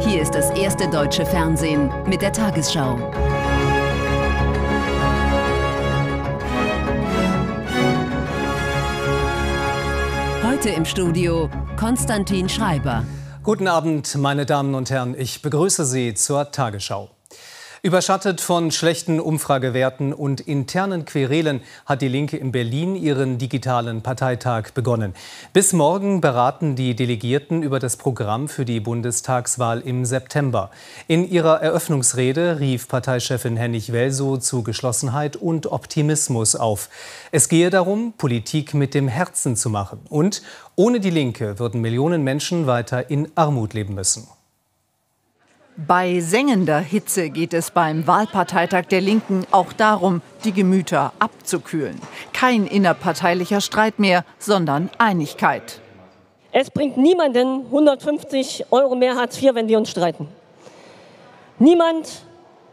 Hier ist das erste deutsche Fernsehen mit der Tagesschau. Heute im Studio Konstantin Schreiber. Guten Abend, meine Damen und Herren. Ich begrüße Sie zur Tagesschau. Überschattet von schlechten Umfragewerten und internen Querelen hat die Linke in Berlin ihren digitalen Parteitag begonnen. Bis morgen beraten die Delegierten über das Programm für die Bundestagswahl im September. In ihrer Eröffnungsrede rief Parteichefin Hennig Welsow zu Geschlossenheit und Optimismus auf. Es gehe darum, Politik mit dem Herzen zu machen. Und ohne die Linke würden Millionen Menschen weiter in Armut leben müssen. Bei sengender Hitze geht es beim Wahlparteitag der Linken auch darum, die Gemüter abzukühlen. Kein innerparteilicher Streit mehr, sondern Einigkeit. Es bringt niemanden 150 Euro mehr Hartz IV, wenn wir uns streiten. Niemand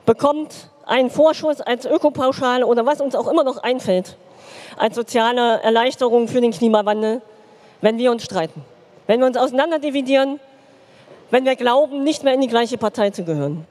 bekommt einen Vorschuss als Ökopauschale oder was uns auch immer noch einfällt, als soziale Erleichterung für den Klimawandel, wenn wir uns streiten. Wenn wir uns auseinanderdividieren, wenn wir glauben, nicht mehr in die gleiche Partei zu gehören.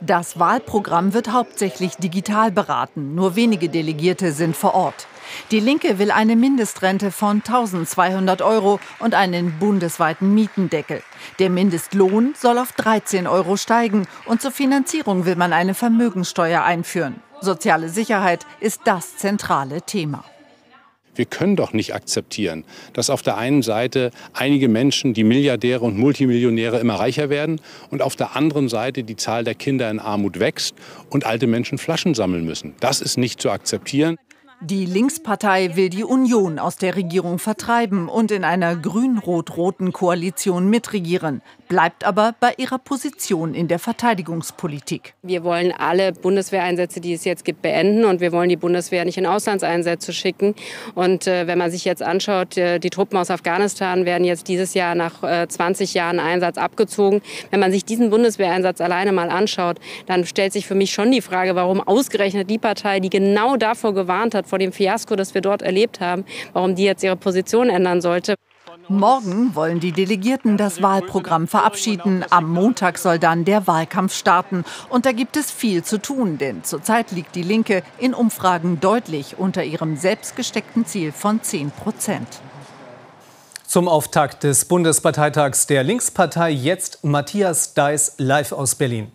Das Wahlprogramm wird hauptsächlich digital beraten. Nur wenige Delegierte sind vor Ort. Die Linke will eine Mindestrente von 1200 Euro und einen bundesweiten Mietendeckel. Der Mindestlohn soll auf 13 Euro steigen und zur Finanzierung will man eine Vermögensteuer einführen. Soziale Sicherheit ist das zentrale Thema. Wir können doch nicht akzeptieren, dass auf der einen Seite einige Menschen, die Milliardäre und Multimillionäre, immer reicher werden und auf der anderen Seite die Zahl der Kinder in Armut wächst und alte Menschen Flaschen sammeln müssen. Das ist nicht zu akzeptieren. Die Linkspartei will die Union aus der Regierung vertreiben und in einer grün-rot-roten Koalition mitregieren, bleibt aber bei ihrer Position in der Verteidigungspolitik. Wir wollen alle Bundeswehreinsätze, die es jetzt gibt, beenden und wir wollen die Bundeswehr nicht in Auslandseinsätze schicken. Und äh, wenn man sich jetzt anschaut, äh, die Truppen aus Afghanistan werden jetzt dieses Jahr nach äh, 20 Jahren Einsatz abgezogen. Wenn man sich diesen Bundeswehreinsatz alleine mal anschaut, dann stellt sich für mich schon die Frage, warum ausgerechnet die Partei, die genau davor gewarnt hat, vor dem Fiasko, das wir dort erlebt haben, warum die jetzt ihre Position ändern sollte. Morgen wollen die Delegierten das Wahlprogramm verabschieden. Am Montag soll dann der Wahlkampf starten. Und da gibt es viel zu tun, denn zurzeit liegt die Linke in Umfragen deutlich unter ihrem selbstgesteckten Ziel von 10 Prozent. Zum Auftakt des Bundesparteitags der Linkspartei jetzt Matthias Deiß live aus Berlin.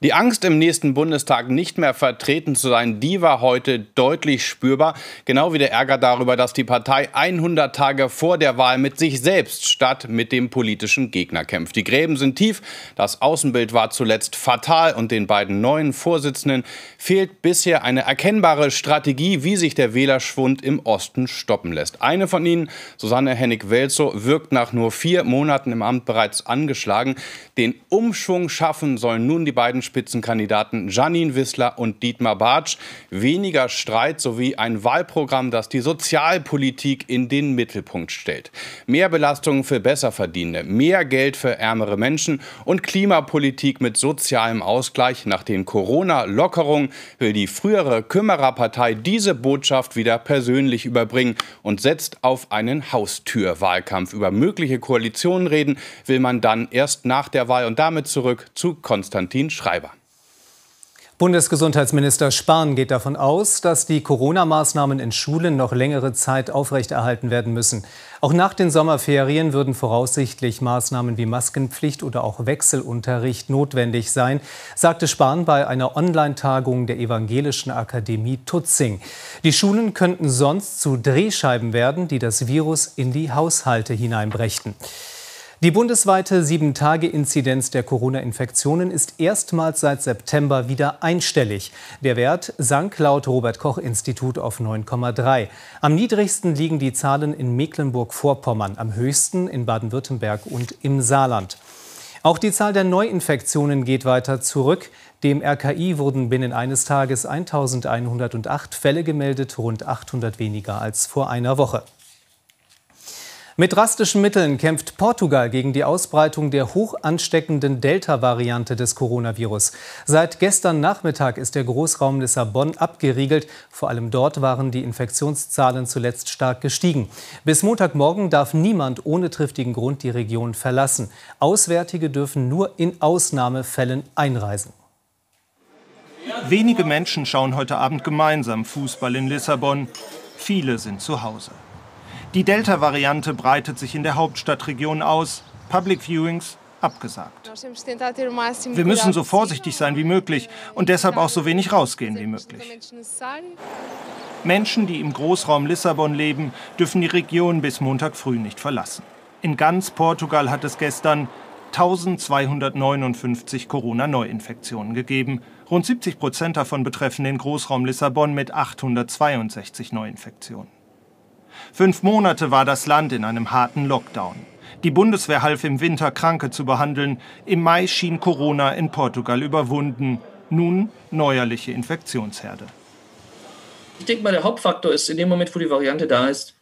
Die Angst, im nächsten Bundestag nicht mehr vertreten zu sein, die war heute deutlich spürbar. Genau wie der Ärger darüber, dass die Partei 100 Tage vor der Wahl mit sich selbst statt mit dem politischen Gegner kämpft. Die Gräben sind tief, das Außenbild war zuletzt fatal und den beiden neuen Vorsitzenden fehlt bisher eine erkennbare Strategie, wie sich der Wählerschwund im Osten stoppen lässt. Eine von ihnen, Susanne Hennig-Welzow, wirkt nach nur vier Monaten im Amt bereits angeschlagen. Den Umschwung schaffen sollen nun die beiden Spitzenkandidaten Janine Wissler und Dietmar Bartsch. Weniger Streit sowie ein Wahlprogramm, das die Sozialpolitik in den Mittelpunkt stellt. Mehr Belastungen für Besserverdienende, mehr Geld für ärmere Menschen und Klimapolitik mit sozialem Ausgleich. Nach den Corona-Lockerungen will die frühere Kümmererpartei diese Botschaft wieder persönlich überbringen und setzt auf einen Haustürwahlkampf. Über mögliche Koalitionen reden will man dann erst nach der Wahl und damit zurück zu Konstantin Schreiber. Bundesgesundheitsminister Spahn geht davon aus, dass die Corona-Maßnahmen in Schulen noch längere Zeit aufrechterhalten werden müssen. Auch nach den Sommerferien würden voraussichtlich Maßnahmen wie Maskenpflicht oder auch Wechselunterricht notwendig sein, sagte Spahn bei einer Online-Tagung der Evangelischen Akademie Tutzing. Die Schulen könnten sonst zu Drehscheiben werden, die das Virus in die Haushalte hineinbrächten. Die bundesweite 7-Tage-Inzidenz der Corona-Infektionen ist erstmals seit September wieder einstellig. Der Wert sank laut Robert-Koch-Institut auf 9,3. Am niedrigsten liegen die Zahlen in Mecklenburg-Vorpommern, am höchsten in Baden-Württemberg und im Saarland. Auch die Zahl der Neuinfektionen geht weiter zurück. Dem RKI wurden binnen eines Tages 1108 Fälle gemeldet, rund 800 weniger als vor einer Woche. Mit drastischen Mitteln kämpft Portugal gegen die Ausbreitung der hoch ansteckenden Delta-Variante des Coronavirus. Seit gestern Nachmittag ist der Großraum Lissabon abgeriegelt. Vor allem dort waren die Infektionszahlen zuletzt stark gestiegen. Bis Montagmorgen darf niemand ohne triftigen Grund die Region verlassen. Auswärtige dürfen nur in Ausnahmefällen einreisen. Wenige Menschen schauen heute Abend gemeinsam Fußball in Lissabon. Viele sind zu Hause. Die Delta-Variante breitet sich in der Hauptstadtregion aus. Public Viewings abgesagt. Wir müssen so vorsichtig sein wie möglich und deshalb auch so wenig rausgehen wie möglich. Menschen, die im Großraum Lissabon leben, dürfen die Region bis Montag früh nicht verlassen. In ganz Portugal hat es gestern 1259 Corona-Neuinfektionen gegeben. Rund 70 Prozent davon betreffen den Großraum Lissabon mit 862 Neuinfektionen. Fünf Monate war das Land in einem harten Lockdown. Die Bundeswehr half im Winter Kranke zu behandeln. Im Mai schien Corona in Portugal überwunden. Nun neuerliche Infektionsherde. Ich denke mal, der Hauptfaktor ist, in dem Moment, wo die Variante da ist,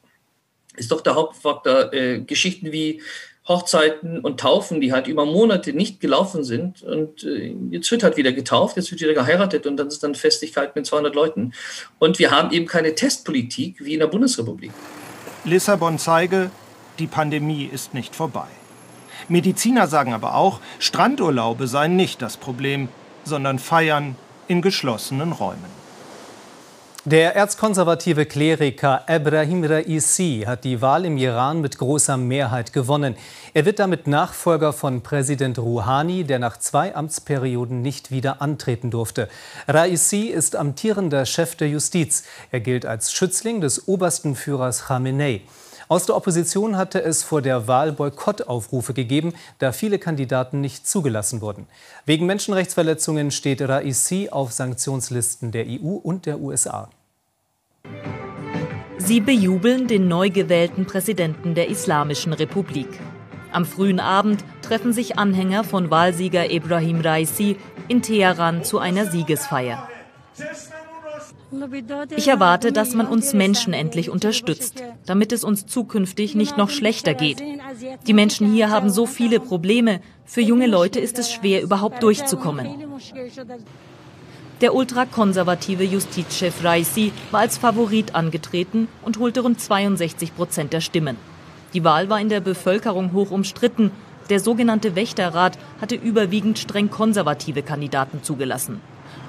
ist doch der Hauptfaktor äh, Geschichten wie Hochzeiten und Taufen, die halt über Monate nicht gelaufen sind. Und äh, jetzt wird halt wieder getauft, jetzt wird wieder geheiratet und dann ist dann Festigkeit mit 200 Leuten. Und wir haben eben keine Testpolitik wie in der Bundesrepublik. Lissabon zeige, die Pandemie ist nicht vorbei. Mediziner sagen aber auch, Strandurlaube seien nicht das Problem, sondern Feiern in geschlossenen Räumen. Der erzkonservative Kleriker Ebrahim Raisi hat die Wahl im Iran mit großer Mehrheit gewonnen. Er wird damit Nachfolger von Präsident Rouhani, der nach zwei Amtsperioden nicht wieder antreten durfte. Raisi ist amtierender Chef der Justiz. Er gilt als Schützling des obersten Führers Khamenei. Aus der Opposition hatte es vor der Wahl Boykottaufrufe gegeben, da viele Kandidaten nicht zugelassen wurden. Wegen Menschenrechtsverletzungen steht Raisi auf Sanktionslisten der EU und der USA. Sie bejubeln den neu gewählten Präsidenten der Islamischen Republik. Am frühen Abend treffen sich Anhänger von Wahlsieger Ibrahim Raisi in Teheran zu einer Siegesfeier. Ich erwarte, dass man uns Menschen endlich unterstützt, damit es uns zukünftig nicht noch schlechter geht. Die Menschen hier haben so viele Probleme. Für junge Leute ist es schwer, überhaupt durchzukommen. Der ultrakonservative Justizchef Raisi war als Favorit angetreten und holte rund 62 Prozent der Stimmen. Die Wahl war in der Bevölkerung hoch umstritten. Der sogenannte Wächterrat hatte überwiegend streng konservative Kandidaten zugelassen.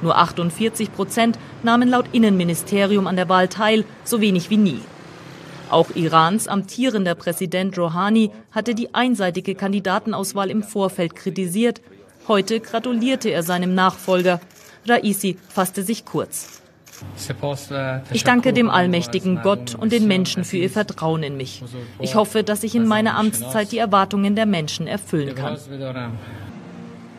Nur 48 Prozent nahmen laut Innenministerium an der Wahl teil, so wenig wie nie. Auch Irans amtierender Präsident Rouhani hatte die einseitige Kandidatenauswahl im Vorfeld kritisiert. Heute gratulierte er seinem Nachfolger. Raisi fasste sich kurz. Ich danke dem allmächtigen Gott und den Menschen für ihr Vertrauen in mich. Ich hoffe, dass ich in meiner Amtszeit die Erwartungen der Menschen erfüllen kann.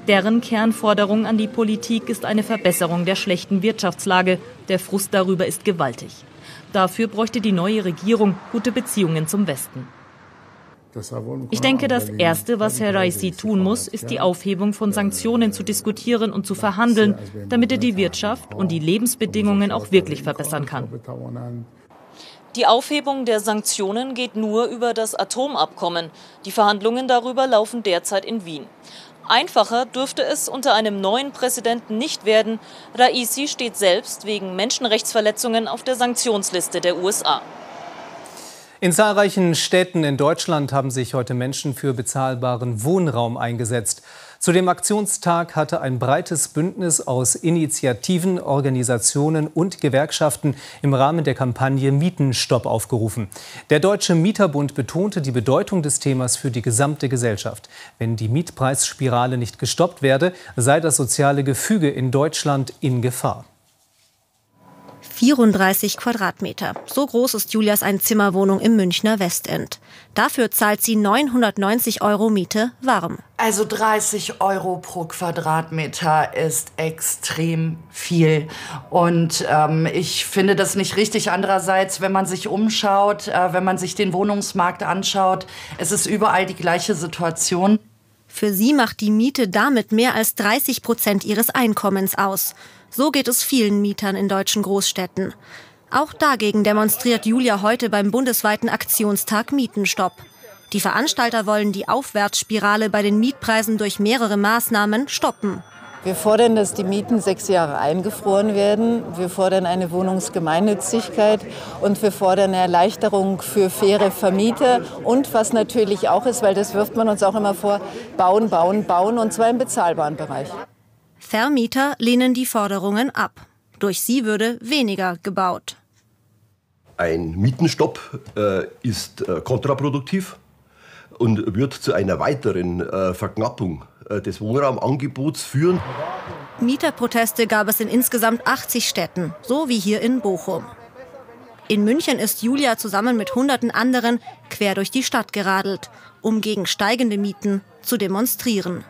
Deren Kernforderung an die Politik ist eine Verbesserung der schlechten Wirtschaftslage. Der Frust darüber ist gewaltig. Dafür bräuchte die neue Regierung gute Beziehungen zum Westen. Ich denke, das Erste, was Herr Raisi tun muss, ist die Aufhebung von Sanktionen zu diskutieren und zu verhandeln, damit er die Wirtschaft und die Lebensbedingungen auch wirklich verbessern kann. Die Aufhebung der Sanktionen geht nur über das Atomabkommen. Die Verhandlungen darüber laufen derzeit in Wien. Einfacher dürfte es unter einem neuen Präsidenten nicht werden. Raisi steht selbst wegen Menschenrechtsverletzungen auf der Sanktionsliste der USA. In zahlreichen Städten in Deutschland haben sich heute Menschen für bezahlbaren Wohnraum eingesetzt. Zu dem Aktionstag hatte ein breites Bündnis aus Initiativen, Organisationen und Gewerkschaften im Rahmen der Kampagne Mietenstopp aufgerufen. Der Deutsche Mieterbund betonte die Bedeutung des Themas für die gesamte Gesellschaft. Wenn die Mietpreisspirale nicht gestoppt werde, sei das soziale Gefüge in Deutschland in Gefahr. 34 Quadratmeter. So groß ist Julias Einzimmerwohnung im Münchner Westend. Dafür zahlt sie 990 Euro Miete warm. Also 30 Euro pro Quadratmeter ist extrem viel. Und ähm, ich finde das nicht richtig. Andererseits, wenn man sich umschaut, äh, wenn man sich den Wohnungsmarkt anschaut, es ist überall die gleiche Situation. Für sie macht die Miete damit mehr als 30 Prozent ihres Einkommens aus. So geht es vielen Mietern in deutschen Großstädten. Auch dagegen demonstriert Julia heute beim bundesweiten Aktionstag Mietenstopp. Die Veranstalter wollen die Aufwärtsspirale bei den Mietpreisen durch mehrere Maßnahmen stoppen. Wir fordern, dass die Mieten sechs Jahre eingefroren werden. Wir fordern eine Wohnungsgemeinnützigkeit und wir fordern eine Erleichterung für faire Vermieter. Und was natürlich auch ist, weil das wirft man uns auch immer vor, bauen, bauen, bauen und zwar im bezahlbaren Bereich. Vermieter lehnen die Forderungen ab. Durch sie würde weniger gebaut. Ein Mietenstopp äh, ist äh, kontraproduktiv und wird zu einer weiteren äh, Verknappung äh, des Wohnraumangebots führen. Mieterproteste gab es in insgesamt 80 Städten, so wie hier in Bochum. In München ist Julia zusammen mit hunderten anderen quer durch die Stadt geradelt, um gegen steigende Mieten zu demonstrieren.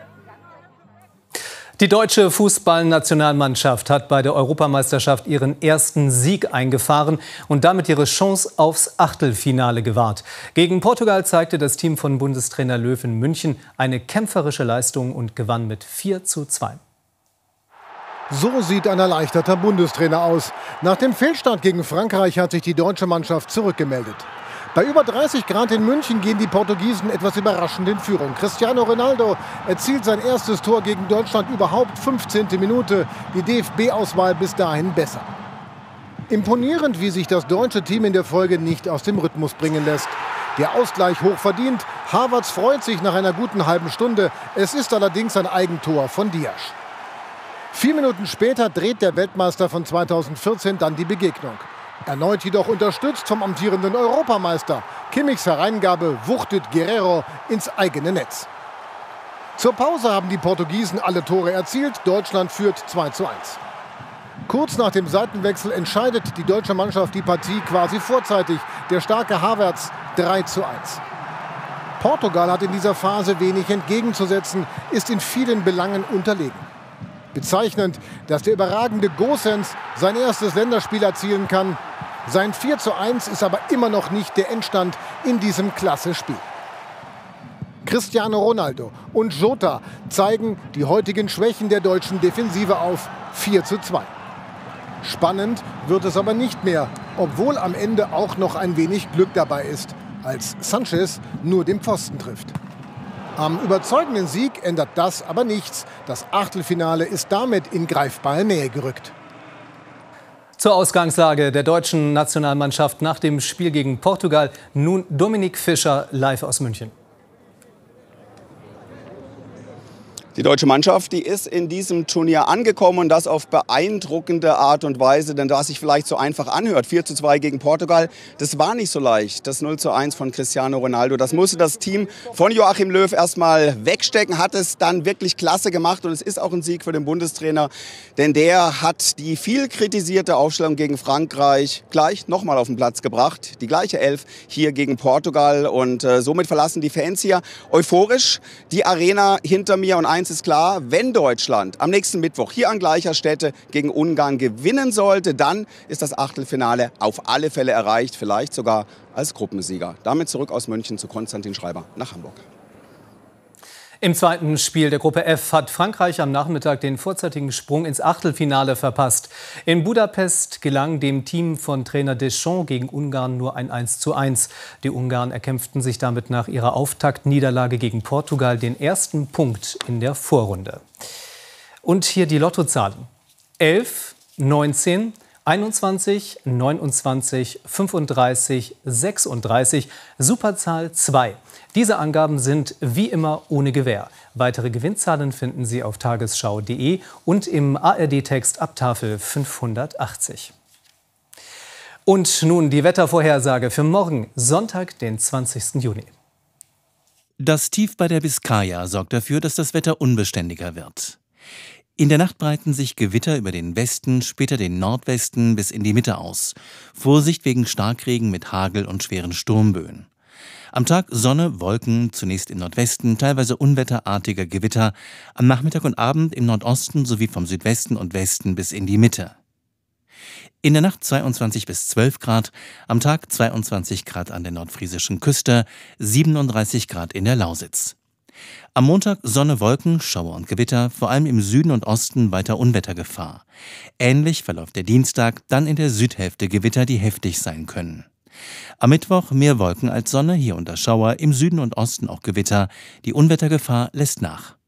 Die deutsche Fußballnationalmannschaft hat bei der Europameisterschaft ihren ersten Sieg eingefahren und damit ihre Chance aufs Achtelfinale gewahrt. Gegen Portugal zeigte das Team von Bundestrainer Löw in München eine kämpferische Leistung und gewann mit 4 zu 2. So sieht ein erleichterter Bundestrainer aus. Nach dem Fehlstart gegen Frankreich hat sich die deutsche Mannschaft zurückgemeldet. Bei über 30 Grad in München gehen die Portugiesen etwas überraschend in Führung. Cristiano Ronaldo erzielt sein erstes Tor gegen Deutschland überhaupt 15. Minute. Die DFB-Auswahl bis dahin besser. Imponierend, wie sich das deutsche Team in der Folge nicht aus dem Rhythmus bringen lässt. Der Ausgleich hoch verdient. Havertz freut sich nach einer guten halben Stunde. Es ist allerdings ein Eigentor von Diaz. Vier Minuten später dreht der Weltmeister von 2014 dann die Begegnung. Erneut jedoch unterstützt vom amtierenden Europameister. Kimmichs Hereingabe wuchtet Guerrero ins eigene Netz. Zur Pause haben die Portugiesen alle Tore erzielt. Deutschland führt 2 zu 1. Kurz nach dem Seitenwechsel entscheidet die deutsche Mannschaft die Partie quasi vorzeitig. Der starke Havertz 3 zu 1. Portugal hat in dieser Phase wenig entgegenzusetzen, ist in vielen Belangen unterlegen. Bezeichnend, dass der überragende Gosens sein erstes Länderspiel erzielen kann. Sein 4 zu 1 ist aber immer noch nicht der Endstand in diesem Klasse-Spiel. Cristiano Ronaldo und Jota zeigen die heutigen Schwächen der deutschen Defensive auf 4 zu 2. Spannend wird es aber nicht mehr, obwohl am Ende auch noch ein wenig Glück dabei ist, als Sanchez nur den Pfosten trifft. Am überzeugenden Sieg ändert das aber nichts. Das Achtelfinale ist damit in greifbare Nähe gerückt. Zur Ausgangslage der deutschen Nationalmannschaft nach dem Spiel gegen Portugal nun Dominik Fischer live aus München. Die deutsche Mannschaft, die ist in diesem Turnier angekommen und das auf beeindruckende Art und Weise, denn da es sich vielleicht so einfach anhört, 4 zu 2 gegen Portugal, das war nicht so leicht. Das 0 zu 1 von Cristiano Ronaldo, das musste das Team von Joachim Löw erstmal wegstecken, hat es dann wirklich klasse gemacht und es ist auch ein Sieg für den Bundestrainer, denn der hat die viel kritisierte Aufstellung gegen Frankreich gleich nochmal auf den Platz gebracht. Die gleiche Elf hier gegen Portugal und äh, somit verlassen die Fans hier euphorisch die Arena hinter mir und eins ist klar, wenn Deutschland am nächsten Mittwoch hier an gleicher Stätte gegen Ungarn gewinnen sollte, dann ist das Achtelfinale auf alle Fälle erreicht, vielleicht sogar als Gruppensieger. Damit zurück aus München zu Konstantin Schreiber nach Hamburg. Im zweiten Spiel der Gruppe F hat Frankreich am Nachmittag den vorzeitigen Sprung ins Achtelfinale verpasst. In Budapest gelang dem Team von Trainer Deschamps gegen Ungarn nur ein 1 zu 1. Die Ungarn erkämpften sich damit nach ihrer Auftaktniederlage gegen Portugal den ersten Punkt in der Vorrunde. Und hier die Lottozahlen. 11, 19, 21, 29, 35, 36, Superzahl 2. Diese Angaben sind wie immer ohne Gewähr. Weitere Gewinnzahlen finden Sie auf tagesschau.de und im ARD-Text ab Tafel 580. Und nun die Wettervorhersage für morgen, Sonntag, den 20. Juni. Das Tief bei der Biskaya sorgt dafür, dass das Wetter unbeständiger wird. In der Nacht breiten sich Gewitter über den Westen, später den Nordwesten bis in die Mitte aus. Vorsicht wegen Starkregen mit Hagel und schweren Sturmböen. Am Tag Sonne, Wolken, zunächst im Nordwesten, teilweise unwetterartiger Gewitter, am Nachmittag und Abend im Nordosten sowie vom Südwesten und Westen bis in die Mitte. In der Nacht 22 bis 12 Grad, am Tag 22 Grad an der nordfriesischen Küste, 37 Grad in der Lausitz. Am Montag Sonne, Wolken, Schauer und Gewitter, vor allem im Süden und Osten weiter Unwettergefahr. Ähnlich verläuft der Dienstag, dann in der Südhälfte Gewitter, die heftig sein können. Am Mittwoch mehr Wolken als Sonne, hier unter Schauer, im Süden und Osten auch Gewitter. Die Unwettergefahr lässt nach.